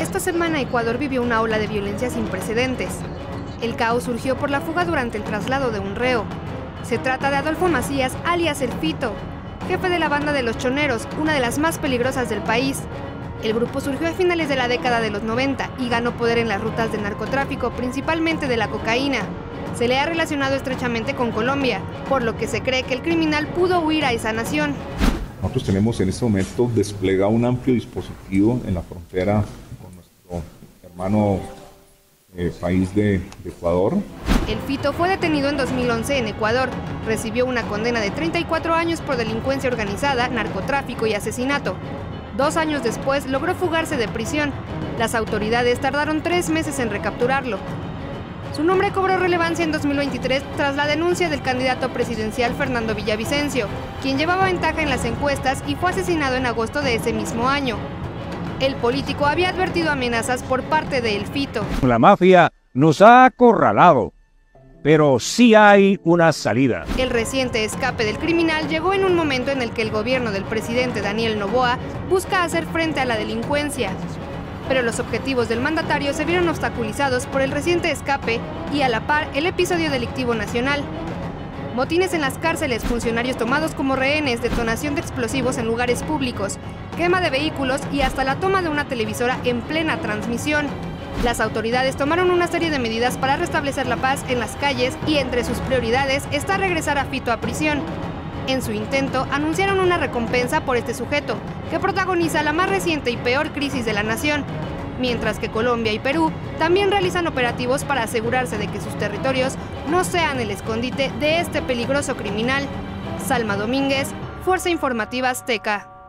Esta semana Ecuador vivió una ola de violencia sin precedentes. El caos surgió por la fuga durante el traslado de un reo. Se trata de Adolfo Macías, alias El Fito, jefe de la banda de los Choneros, una de las más peligrosas del país. El grupo surgió a finales de la década de los 90 y ganó poder en las rutas de narcotráfico, principalmente de la cocaína. Se le ha relacionado estrechamente con Colombia, por lo que se cree que el criminal pudo huir a esa nación. Nosotros tenemos en este momento desplegado un amplio dispositivo en la frontera hermano eh, país de, de Ecuador. El Fito fue detenido en 2011 en Ecuador. Recibió una condena de 34 años por delincuencia organizada, narcotráfico y asesinato. Dos años después logró fugarse de prisión. Las autoridades tardaron tres meses en recapturarlo. Su nombre cobró relevancia en 2023 tras la denuncia del candidato presidencial Fernando Villavicencio, quien llevaba ventaja en las encuestas y fue asesinado en agosto de ese mismo año. El político había advertido amenazas por parte de El Fito. La mafia nos ha acorralado, pero sí hay una salida. El reciente escape del criminal llegó en un momento en el que el gobierno del presidente Daniel Noboa busca hacer frente a la delincuencia pero los objetivos del mandatario se vieron obstaculizados por el reciente escape y a la par el episodio delictivo nacional. Motines en las cárceles, funcionarios tomados como rehenes, detonación de explosivos en lugares públicos, quema de vehículos y hasta la toma de una televisora en plena transmisión. Las autoridades tomaron una serie de medidas para restablecer la paz en las calles y entre sus prioridades está regresar a Fito a prisión, en su intento, anunciaron una recompensa por este sujeto, que protagoniza la más reciente y peor crisis de la nación, mientras que Colombia y Perú también realizan operativos para asegurarse de que sus territorios no sean el escondite de este peligroso criminal. Salma Domínguez, Fuerza Informativa Azteca.